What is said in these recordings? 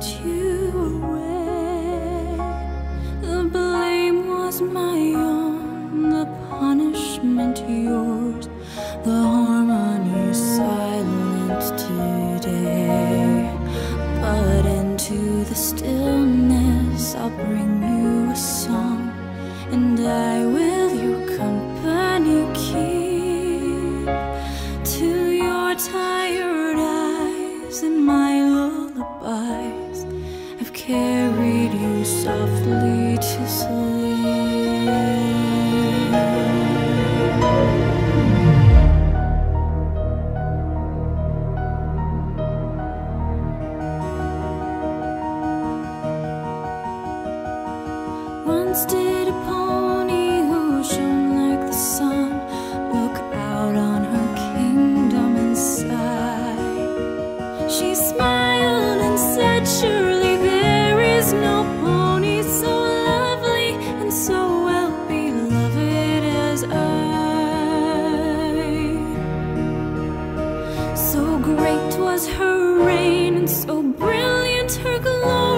sent you away. The blame was my own, the punishment yours, the harmony silent today. But into the stillness, I'll bring you. 心。So great was her reign, and so brilliant her glory.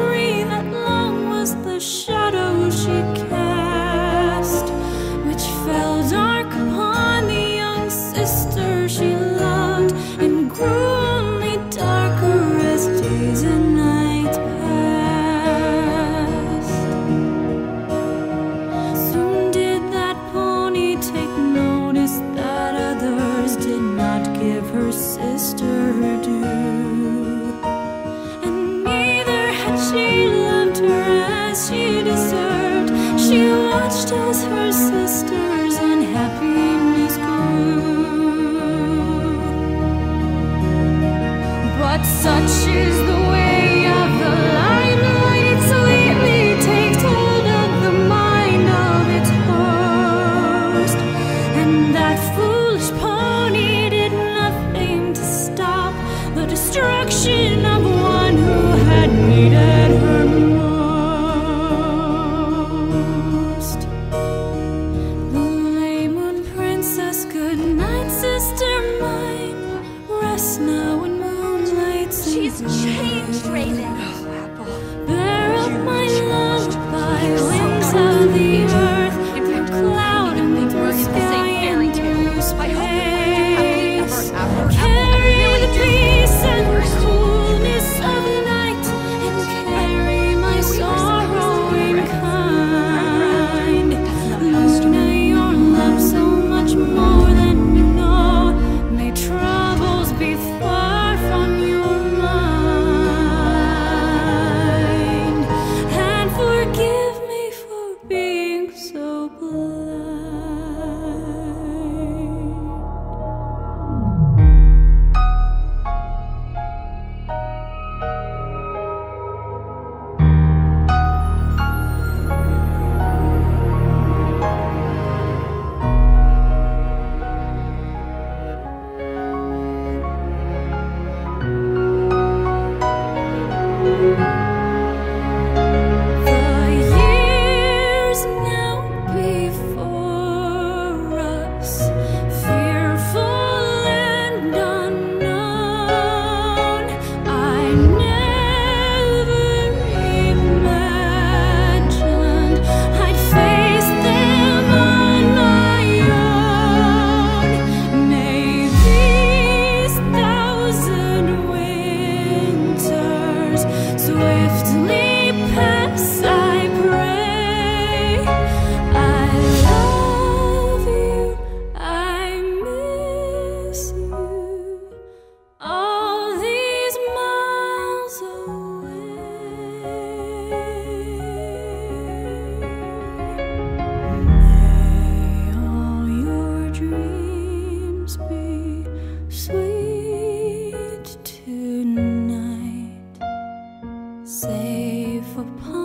just her sisters unhappy. Change, changed, Raven. safe upon